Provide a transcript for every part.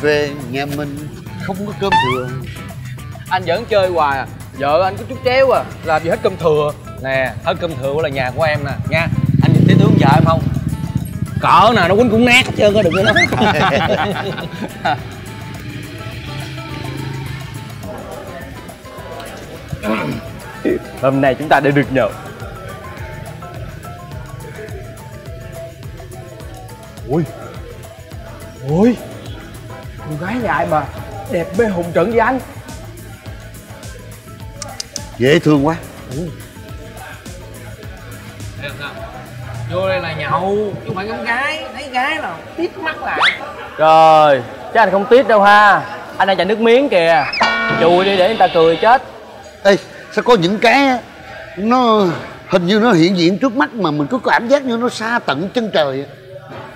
về nhà mình không có cơm thừa. Anh vẫn chơi hoài à. Vợ anh có chút chéo à. Làm gì hết cơm thừa. Nè hết cơm thừa là nhà của em nè. Nha anh nhìn thấy tướng vợ em không? Cỡ nào nó quýnh cũng nát hết trơn á đừng có nói. Hôm nay chúng ta đã được nhậu ui ui con gái nhà ai mà đẹp mê hùng trận với anh? Dễ thương quá. Thấy không? Vô đây là nhậu, chứ không phải con gái. Thấy gái nào tít mắt lại. Trời, chứ anh không tít đâu ha. Anh đang chạy nước miếng kìa. Chùi đi để người ta cười chết. Ê sao có những cái nó hình như nó hiện diện trước mắt mà mình cứ có cảm giác như nó xa tận chân trời á.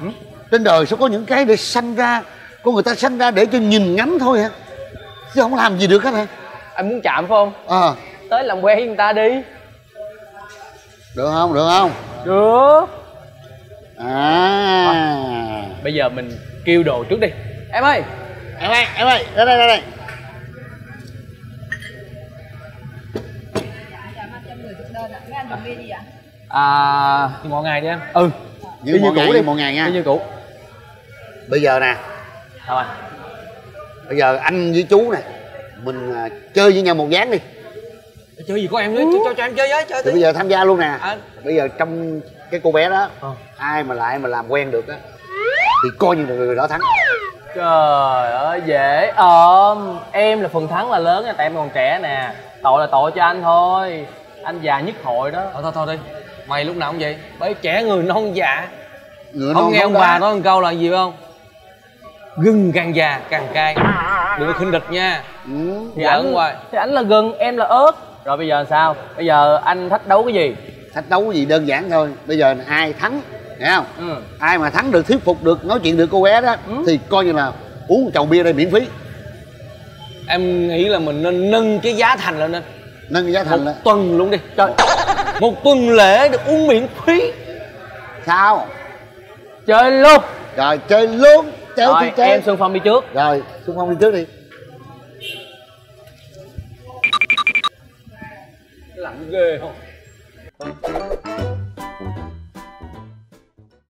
Ừ? trên đời sao có những cái để sanh ra con người ta sanh ra để cho nhìn ngắm thôi hả? Chứ không làm gì được hết hả? Anh muốn chạm phải không? ờ Tới làm quen với người ta đi. Được không? Được không? Được. À. Bây giờ mình kêu đồ trước đi. Em ơi. Em ơi em ơi ra đây ra đây? À, ngọn ngày đi em. Ừ. Như mọi cũ ngày đi. mọi ngày nha. Như cũ. Bây giờ nè Sao anh? bây giờ anh với chú nè mình à, chơi với nhau một ván đi. Chơi gì của em nữa, cho, cho em chơi với, chơi thì bây giờ tham gia luôn nè. À. bây giờ trong cái cô bé đó Ờ. ai mà lại mà làm quen được á thì coi như là người đó thắng. Trời ơi dễ. Ôm Em là phần thắng là lớn nha Tại em còn trẻ nè. Tội là tội cho anh thôi. Anh già nhất hội đó. Thôi thôi thôi đi. Mày lúc nào cũng vậy. Bởi trẻ người non già. Người Không non nghe ông bà nói một câu là gì không Gừng càng già càng cay. Đừng có khinh địch nha. Ừ. Thì anh hoài. Thì anh là gừng em là ớt. Rồi bây giờ sao? Bây giờ anh thách đấu cái gì? Thách đấu cái gì đơn giản thôi. Bây giờ ai thắng hiểu không? Ừ. ai mà thắng được thuyết phục được nói chuyện được cô bé đó Ừ. thì coi như là uống một chầu bia đây miễn phí. Em nghĩ là mình nên nâng cái giá thành lên lên nâng cái giá thành Một lên. tuần luôn đi. Trời. Một tuần lễ được uống miễn phí. Sao? Chơi luôn. Rồi chơi luôn chơi Rồi chơi. em Xuân Phong đi trước. Rồi xung phong đi trước đi. Lạnh ghê không